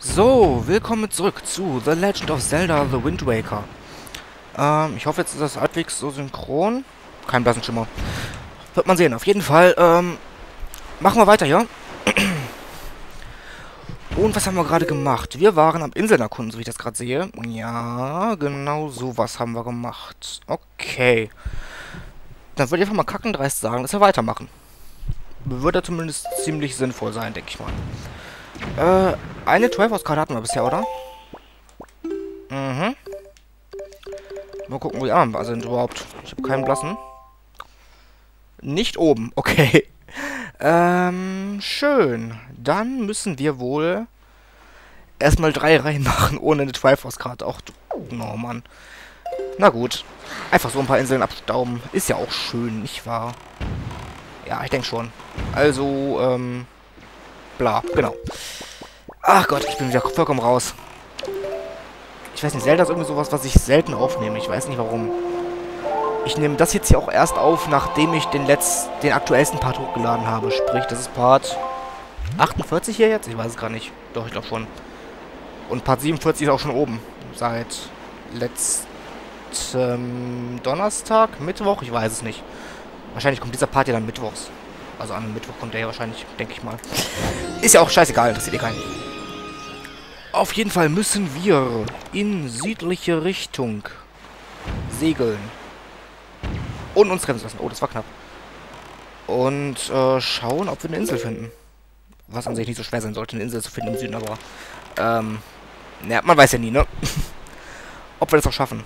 So, willkommen zurück zu The Legend of Zelda The Wind Waker. Ähm, ich hoffe, jetzt ist das halbwegs so synchron. Kein blassen Schimmer. Wird man sehen. Auf jeden Fall, ähm, machen wir weiter, ja? Und was haben wir gerade gemacht? Wir waren am Inseln erkunden, so wie ich das gerade sehe. Ja, genau sowas haben wir gemacht. Okay. Dann würde ich einfach mal kackendreist sagen, dass wir weitermachen. Würde zumindest ziemlich sinnvoll sein, denke ich mal. Äh, eine Triforce-Karte hatten wir bisher, oder? Mhm. Mal gucken, wo die anderen sind überhaupt. Ich habe keinen blassen. Nicht oben, okay. Ähm, schön. Dann müssen wir wohl erstmal drei Reihen machen, ohne eine Triforce-Karte. Auch, oh Mann. Na gut. Einfach so ein paar Inseln abstauben. Ist ja auch schön, nicht wahr? Ja, ich denke schon. Also, ähm, bla, genau. Ach Gott, ich bin wieder vollkommen raus. Ich weiß nicht, Zelda ist irgendwie sowas, was ich selten aufnehme. Ich weiß nicht warum. Ich nehme das jetzt hier auch erst auf, nachdem ich den letzten, den aktuellsten Part hochgeladen habe. Sprich, das ist Part 48 hier jetzt? Ich weiß es gar nicht. Doch, ich glaube schon. Und Part 47 ist auch schon oben. Seit letztem Donnerstag, Mittwoch, ich weiß es nicht. Wahrscheinlich kommt dieser Part ja dann mittwochs. Also am Mittwoch kommt der ja wahrscheinlich, denke ich mal. Ist ja auch scheißegal, interessiert ihr keinen. Auf jeden Fall müssen wir in südliche Richtung segeln. Und uns treffen lassen. Oh, das war knapp. Und äh, schauen, ob wir eine Insel finden. Was an sich nicht so schwer sein sollte, eine Insel zu finden im Süden, aber... Ähm, naja, man weiß ja nie, ne? ob wir das auch schaffen.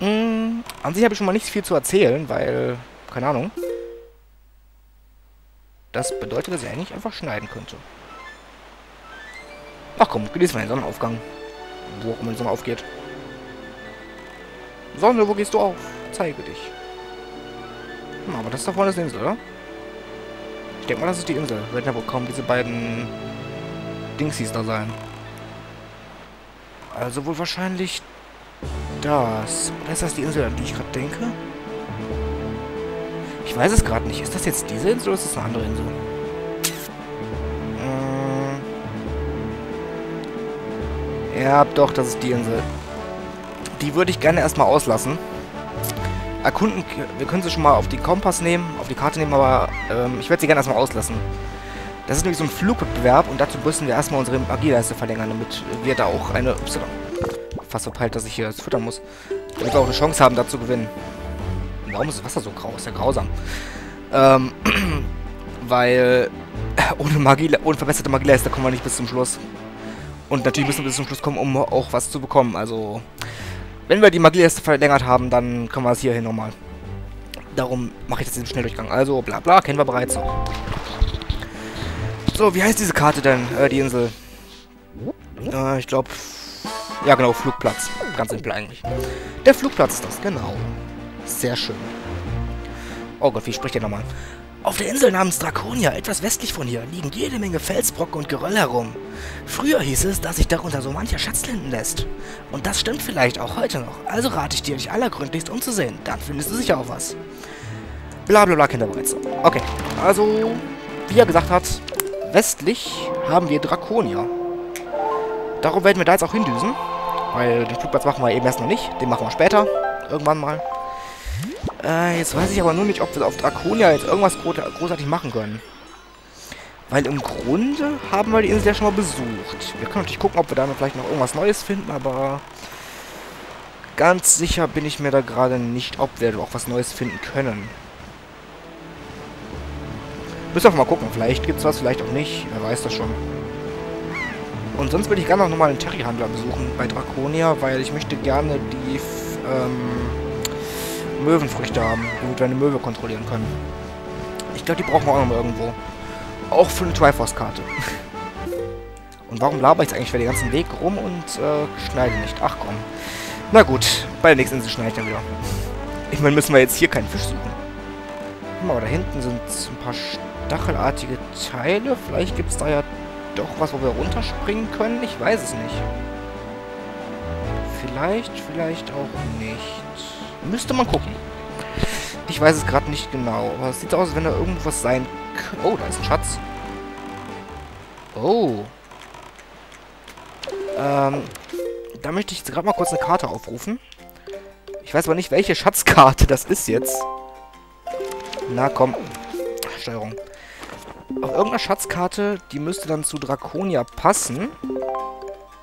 Hm, an sich habe ich schon mal nicht viel zu erzählen, weil... Keine Ahnung. Das bedeutet, dass ich eigentlich einfach schneiden könnte. Ach komm, genießen wir den Sonnenaufgang. Wo auch immer die Sonne aufgeht. Sonne, wo gehst du auf? Zeige dich. Hm, aber das da vorne ist die Insel, oder? Ich denke mal, das ist die Insel. Werden ja wohl kaum diese beiden Dingsies da sein. Also wohl wahrscheinlich das. Oder ist das die Insel, an die ich gerade denke? Ich weiß es gerade nicht. Ist das jetzt diese Insel oder ist das eine andere Insel? Äh ja, doch, das ist die Insel. Die würde ich gerne erstmal auslassen. Erkunden, wir können sie schon mal auf die Kompass nehmen, auf die Karte nehmen, aber ähm, ich werde sie gerne erstmal auslassen. Das ist nämlich so ein Flugwettbewerb und dazu müssen wir erstmal unsere Magieleiste verlängern, damit wir da auch eine... Ups, fast verpeilt, dass ich hier das füttern muss. Damit wir auch eine Chance haben, da zu gewinnen. Warum ist das Wasser so grau? Ist ja grausam. Ähm, weil ohne Magie, ohne verbesserte Magieleiste kommen wir nicht bis zum Schluss. Und natürlich müssen wir bis zum Schluss kommen, um auch was zu bekommen. Also, wenn wir die Magieleiste verlängert haben, dann können wir es hierhin nochmal. Darum mache ich das jetzt im Schnelldurchgang. Also, bla bla, kennen wir bereits. So, wie heißt diese Karte denn, äh, die Insel? Äh, ich glaube... Ja, genau, Flugplatz. Ganz simpel eigentlich. Der Flugplatz ist das, genau. Sehr schön. Oh Gott, wie spricht der nochmal? Auf der Insel namens Draconia, etwas westlich von hier, liegen jede Menge Felsbrocken und Geröll herum. Früher hieß es, dass sich darunter so mancher Schatz finden lässt. Und das stimmt vielleicht auch heute noch. Also rate ich dir, dich allergründlichst umzusehen. Dann findest du sicher auch was. Blablabla, Kinder bereits. Okay, also, wie er gesagt hat, westlich haben wir Draconia. Darum werden wir da jetzt auch hindüsen. Weil den Flugplatz machen wir eben erst noch nicht. Den machen wir später. Irgendwann mal. Äh, jetzt weiß ich aber nur nicht, ob wir auf Draconia jetzt irgendwas großartig machen können. Weil im Grunde haben wir die Insel ja schon mal besucht. Wir können natürlich gucken, ob wir da vielleicht noch irgendwas Neues finden, aber ganz sicher bin ich mir da gerade nicht, ob wir auch was Neues finden können. Müssen wir mal gucken. Vielleicht gibt es was, vielleicht auch nicht. Wer weiß das schon. Und sonst würde ich gerne noch mal einen Terry-Handler besuchen bei Draconia, weil ich möchte gerne die ähm, Möwenfrüchte haben, damit wir eine Möwe kontrollieren können. Ich glaube, die brauchen wir auch noch mal irgendwo. Auch für eine Triforce-Karte. und warum laber ich jetzt eigentlich für den ganzen Weg rum und äh, schneide nicht? Ach komm. Na gut, bei der nächsten Insel schneide ich dann wieder. Ich meine, müssen wir jetzt hier keinen Fisch suchen. Guck mal, da hinten sind ein paar stachelartige Teile. Vielleicht gibt es da ja doch was, wo wir runterspringen können. Ich weiß es nicht. Vielleicht, vielleicht auch nicht. Müsste man gucken. Ich weiß es gerade nicht genau, aber es sieht aus, als wenn da irgendwas sein könnte. Oh, da ist ein Schatz. Oh. Ähm, da möchte ich jetzt gerade mal kurz eine Karte aufrufen. Ich weiß aber nicht, welche Schatzkarte das ist jetzt. Na komm. Steuerung. Auf irgendeiner Schatzkarte, die müsste dann zu Draconia passen.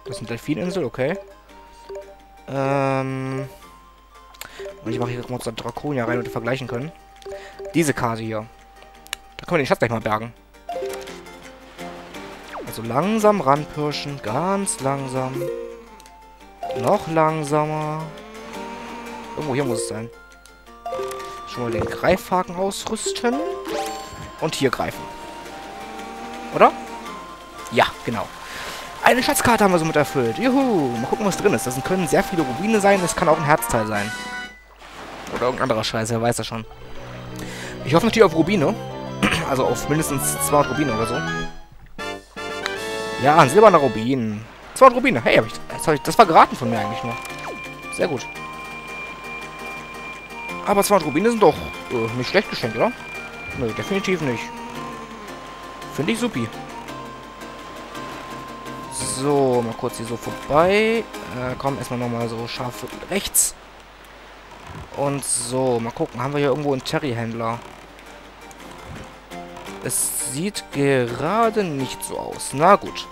Das ist eine Delfininsel, okay. Ähm... Und ich mache hier mal Draconia rein, damit wir vergleichen können. Diese Karte hier. Da können wir den Schatz gleich mal bergen. Also langsam ranpirschen, ganz langsam. Noch langsamer. Irgendwo hier muss es sein. Schon mal den Greifhaken ausrüsten. Und hier greifen. Oder? Ja, genau. Eine Schatzkarte haben wir somit erfüllt. Juhu. Mal gucken, was drin ist. Das können sehr viele Rubine sein. Das kann auch ein Herzteil sein. Oder irgendein anderer Scheiß. Wer weiß das schon. Ich hoffe natürlich auf Rubine. Also auf mindestens 200 Rubine oder so. Ja, ein silberner Rubin. 200 Rubine. Hey, ich, das, ich, das war geraten von mir eigentlich nur. Sehr gut. Aber 200 Rubine sind doch äh, nicht schlecht geschenkt, oder? Nö, definitiv nicht. Finde ich supi. So, mal kurz hier so vorbei. Äh, komm, erstmal nochmal so scharf rechts. Und so, mal gucken. Haben wir hier irgendwo einen Terry-Händler? Es sieht gerade nicht so aus. Na gut.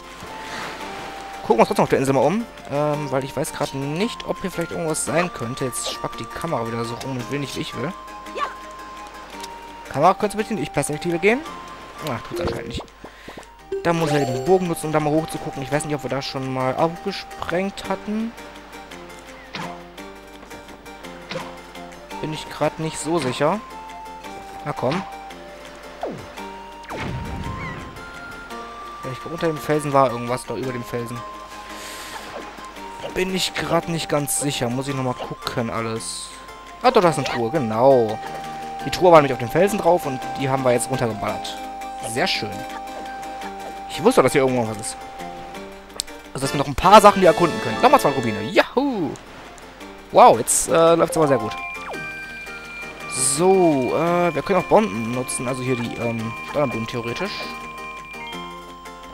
Gucken wir uns trotzdem auf der Insel mal um. Ähm, weil ich weiß gerade nicht, ob hier vielleicht irgendwas sein könnte. Jetzt spackt die Kamera wieder so rum und will nicht, wie ich will. Kamera könnte bitte in Ich-Perspektive gehen? Ach, tut anscheinend nicht. Da muss er den Bogen nutzen, um da mal hoch zu gucken. Ich weiß nicht, ob wir da schon mal aufgesprengt hatten. Bin ich gerade nicht so sicher. Na komm. Ich glaube, unter dem Felsen war irgendwas, da über dem Felsen. Bin ich gerade nicht ganz sicher. Muss ich nochmal gucken alles. Ah, doch, das ist eine Truhe, genau. Die Truhe war nämlich auf dem Felsen drauf und die haben wir jetzt runtergeballert. Sehr schön. Ich wusste, dass hier irgendwo was ist. Also, dass wir noch ein paar Sachen die erkunden können. Nochmal zwei Rubine. Yahoo! Wow, jetzt äh, läuft es aber sehr gut. So, äh, wir können auch Bomben nutzen. Also hier die, ähm, Donnerblumen theoretisch.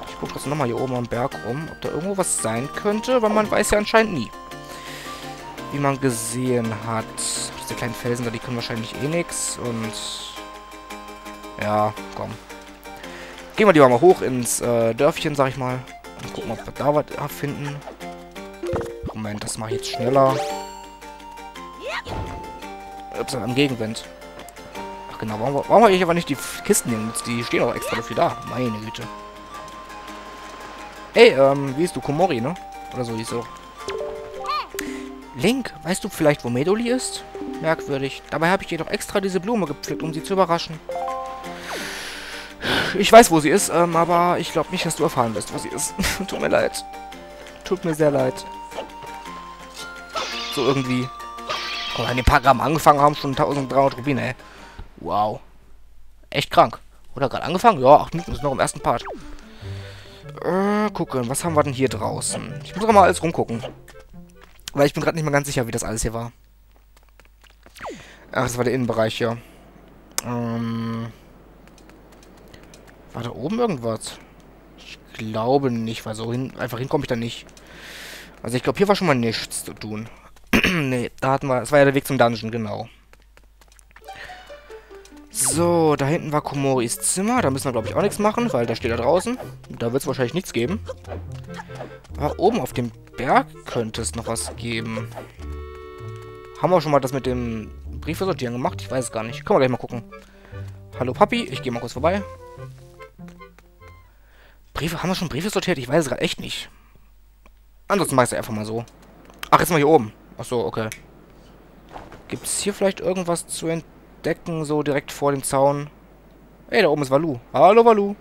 Ich gucke trotzdem nochmal hier oben am Berg rum, ob da irgendwo was sein könnte, weil man weiß ja anscheinend nie. Wie man gesehen hat. Diese kleinen Felsen da, die können wahrscheinlich eh nichts. Und... Ja, komm. Gehen wir lieber mal hoch ins äh, Dörfchen, sag ich mal. Und gucken, ob wir da was finden. Moment, das mache ich jetzt schneller. Ups, am Gegenwind. Ach genau, warum, warum habe ich aber nicht die Kisten genutzt? Die stehen auch extra dafür da. Meine Güte. Ey, ähm, wie ist du? Komori, ne? Oder so hieß so. Link, weißt du vielleicht, wo Medoli ist? Merkwürdig. Dabei habe ich dir doch extra diese Blume gepflückt, um sie zu überraschen. Ich weiß, wo sie ist, ähm, aber ich glaube nicht, dass du erfahren wirst, wo sie ist. Tut mir leid. Tut mir sehr leid. So irgendwie. Mal, an den paar Gramm angefangen haben, schon 1300 Rubine, ey. Wow. Echt krank. Oder gerade angefangen? Ja, 8 Minuten ist noch im ersten Part. Äh, gucken, was haben wir denn hier draußen? Ich muss doch mal alles rumgucken. Weil ich bin gerade nicht mehr ganz sicher, wie das alles hier war. Ach, das war der Innenbereich hier. Ähm... War da oben irgendwas? Ich glaube nicht, weil so hin, einfach hinkomme ich da nicht. Also ich glaube, hier war schon mal nichts zu tun. nee, da hatten wir... Das war ja der Weg zum Dungeon, genau. So, da hinten war Komoris Zimmer. Da müssen wir, glaube ich, auch nichts machen, weil da steht da draußen. Da wird es wahrscheinlich nichts geben. Aber oben auf dem Berg könnte es noch was geben. Haben wir schon mal das mit dem Briefe sortieren gemacht? Ich weiß es gar nicht. Können wir gleich mal gucken. Hallo Papi, ich gehe mal kurz vorbei. Briefe, haben wir schon Briefe sortiert? Ich weiß es gerade echt nicht. Ansonsten mache ich es einfach mal so. Ach, jetzt mal hier oben. Ach so, okay. Gibt es hier vielleicht irgendwas zu entdecken, so direkt vor dem Zaun? Ey, da oben ist Valu. Hallo, Valu.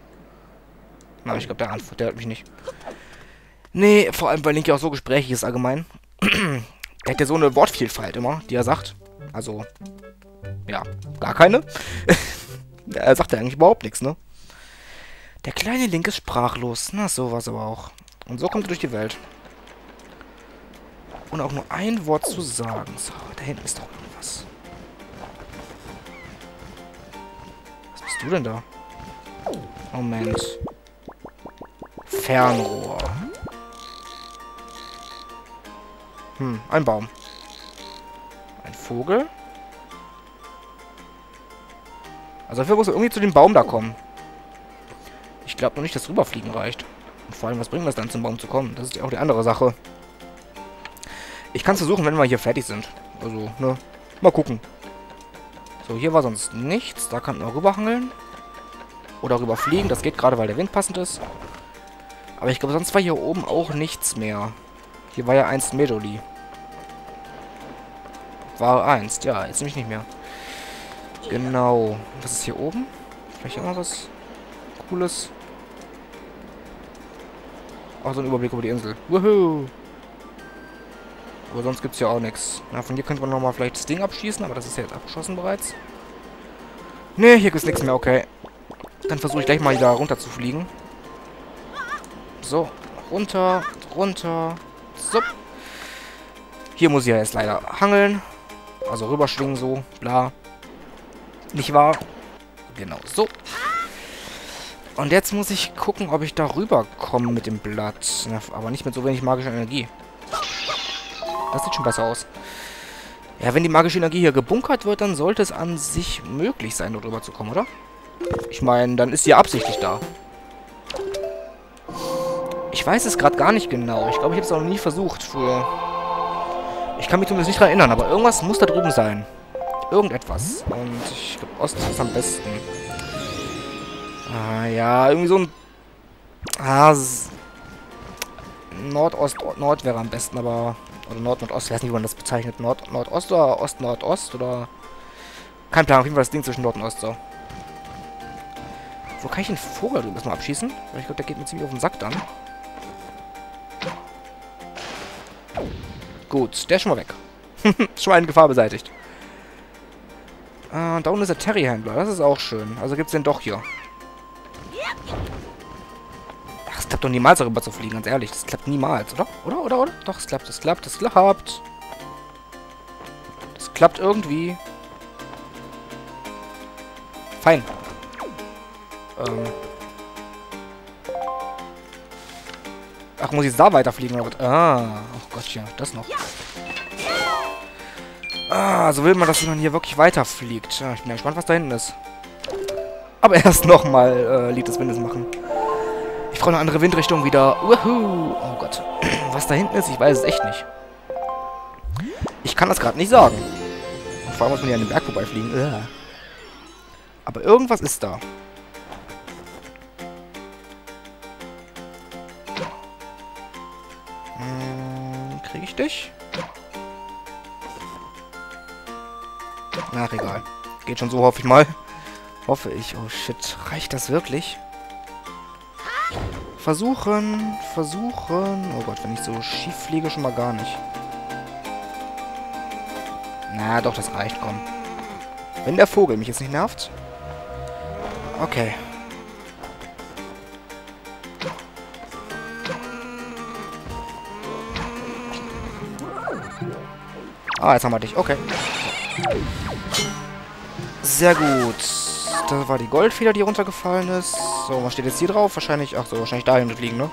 Na, ich glaube, der antwortet der hört mich nicht. Nee, vor allem, weil Link ja auch so gesprächig ist allgemein. der hat ja so eine Wortvielfalt immer, die er sagt. Also, ja, gar keine. er sagt ja eigentlich überhaupt nichts, ne? Der kleine Link ist sprachlos. Na, sowas aber auch. Und so kommt er durch die Welt. Und auch nur ein Wort zu sagen. So, da hinten ist doch irgendwas. Was bist du denn da? Moment. Fernrohr. Hm, ein Baum. Ein Vogel. Also dafür muss er irgendwie zu dem Baum da kommen. Ich glaube noch nicht, dass rüberfliegen reicht. Und vor allem, was bringt das dann zum Baum zu kommen? Das ist ja auch die andere Sache. Ich kann es versuchen, wenn wir hier fertig sind. Also, ne? Mal gucken. So, hier war sonst nichts. Da kann man rüberhangeln. Oder rüberfliegen. Das geht gerade, weil der Wind passend ist. Aber ich glaube, sonst war hier oben auch nichts mehr. Hier war ja einst Medoli. War einst, ja, jetzt nämlich nicht mehr. Genau. Was ist hier oben? Vielleicht auch noch was Cooles. Auch so ein Überblick über die Insel. Wuhu! Aber sonst gibt es ja auch nichts. Na, von hier könnte man nochmal vielleicht das Ding abschießen, aber das ist ja jetzt abgeschossen bereits. Ne, hier gibt es nichts mehr, okay. Dann versuche ich gleich mal da runter zu fliegen. So, runter, runter, so. Hier muss ich ja jetzt leider hangeln. Also rüberschwingen so, bla. Nicht wahr? Genau, so. Und jetzt muss ich gucken, ob ich da rüberkomme mit dem Blatt. aber nicht mit so wenig magischer Energie. Das sieht schon besser aus. Ja, wenn die magische Energie hier gebunkert wird, dann sollte es an sich möglich sein, dort rüber zu kommen, oder? Ich meine, dann ist sie absichtlich da. Ich weiß es gerade gar nicht genau. Ich glaube, ich habe es auch noch nie versucht früher. Ich kann mich zumindest nicht daran erinnern, aber irgendwas muss da drüben sein. Irgendetwas. Und ich glaube, Ost ist am besten. Ah, ja, irgendwie so ein... Ah, Nordost, Nord wäre am besten, aber... Oder Nord, Nordost, ich weiß nicht, wie man das bezeichnet. Nord, Nordost oder Ost, Nordost oder... Kein Plan, auf jeden Fall das Ding zwischen Nord und Ost, so. Wo kann ich den Vogel drüben erstmal abschießen? Weil ich glaube, der geht mir ziemlich auf den Sack dann. Gut, der ist schon mal weg. schon mal eine Gefahr beseitigt. Äh, da unten ist der Terry-Händler. Das ist auch schön. Also gibt es den doch hier. Klappt doch niemals darüber zu fliegen, ganz ehrlich. Das klappt niemals, oder? Oder, oder, oder? Doch, es klappt, es klappt, es klappt. Das klappt irgendwie. Fein. Ähm. Ach, muss ich da weiterfliegen? Ah, oh Gott, ja, das noch. Ah, so will man, dass man hier wirklich weiterfliegt. Ja, ich bin gespannt, was da hinten ist. Aber erst nochmal äh, Lied des Windes machen. Ich brauche eine andere Windrichtung wieder. Wuhu! Oh Gott. Was da hinten ist, ich weiß es echt nicht. Ich kann das gerade nicht sagen. Vor allem muss man hier an den Berg vorbeifliegen. Ugh. Aber irgendwas ist da. Hm, Kriege ich dich? Ach, egal. Geht schon so, hoffe ich mal. Hoffe ich. Oh, shit. Reicht das wirklich? Versuchen, versuchen. Oh Gott, wenn ich so schief fliege, schon mal gar nicht. Na, doch, das reicht, komm. Wenn der Vogel mich jetzt nicht nervt. Okay. Ah, jetzt haben wir dich. Okay. Sehr gut. Das war die Goldfeder, die runtergefallen ist. So, was steht jetzt hier drauf? Wahrscheinlich, ach so, wahrscheinlich dahin wird liegen, ne?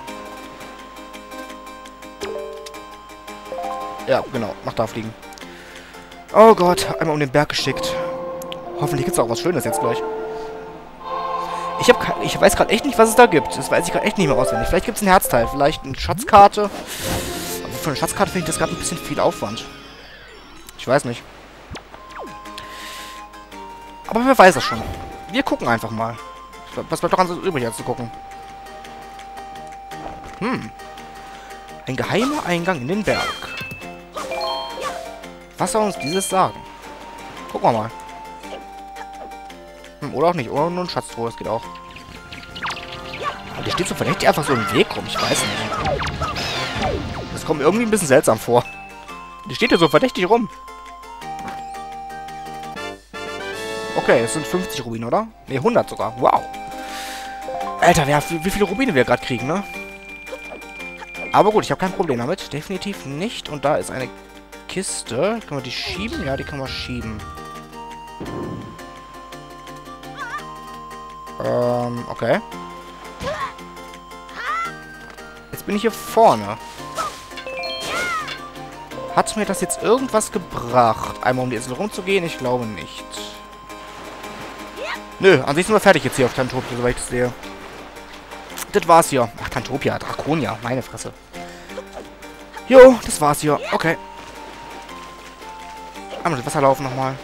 Ja, genau. Mach da fliegen. Oh Gott, einmal um den Berg geschickt. Hoffentlich gibt es auch was Schönes jetzt gleich. Ich, hab, ich weiß gerade echt nicht, was es da gibt. Das weiß ich gerade echt nicht mehr auswendig. Vielleicht gibt es ein Herzteil, vielleicht eine Schatzkarte. Aber für eine Schatzkarte finde ich das gerade ein bisschen viel Aufwand. Ich weiß nicht. Aber wer weiß das schon. Wir gucken einfach mal. Was bleibt doch ganz übrig, als zu gucken? Hm. Ein geheimer Eingang in den Berg. Was soll uns dieses sagen? Gucken wir mal. Hm, oder auch nicht. Oder nur ein Schatztruhe, das geht auch. Die steht so verdächtig einfach so im Weg rum. Ich weiß nicht. Das kommt mir irgendwie ein bisschen seltsam vor. Die steht hier so verdächtig rum. Okay, es sind 50 Rubine, oder? Ne, 100 sogar. Wow. Alter, wer, wie viele Rubine wir gerade kriegen, ne? Aber gut, ich habe kein Problem damit. Definitiv nicht. Und da ist eine Kiste. Können wir die schieben? Ja, die können wir schieben. Ähm, okay. Jetzt bin ich hier vorne. Hat mir das jetzt irgendwas gebracht, einmal um die Insel rumzugehen? Ich glaube nicht. Nö, an sich sind wir fertig jetzt hier auf Tantopia, soweit ich das sehe. Das war's hier. Ach, Tantopia, Draconia, meine Fresse. Jo, das war's hier. Okay. Einmal das Wasser laufen nochmal.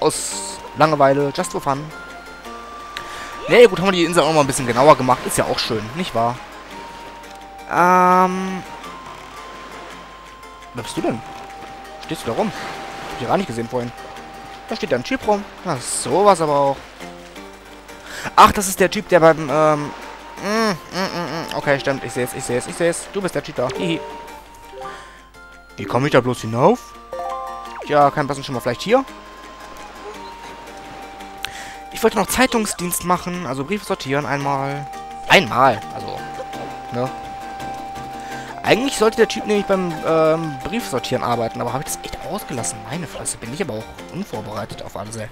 Aus Langeweile, just for fun. Nee, gut, haben wir die Insel auch mal ein bisschen genauer gemacht. Ist ja auch schön, nicht wahr? Ähm... Wer bist du denn? Stehst du da rum? Hab ich gar nicht gesehen vorhin. Da steht da ein Typ rum. Na, sowas aber auch. Ach, das ist der Typ, der beim, ähm... Mm, mm, mm, okay, stimmt. Ich sehe es, ich sehe es, ich sehe es. Du bist der Typ da. Hihi. Wie komme ich da bloß hinauf? Ja, kein Passen schon mal vielleicht hier. Ich wollte noch Zeitungsdienst machen, also Briefe sortieren einmal. Einmal, also, ne? Eigentlich sollte der Typ nämlich beim ähm, Briefsortieren arbeiten, aber habe ich das echt ausgelassen. Meine Fresse, bin ich aber auch unvorbereitet auf alles, ey.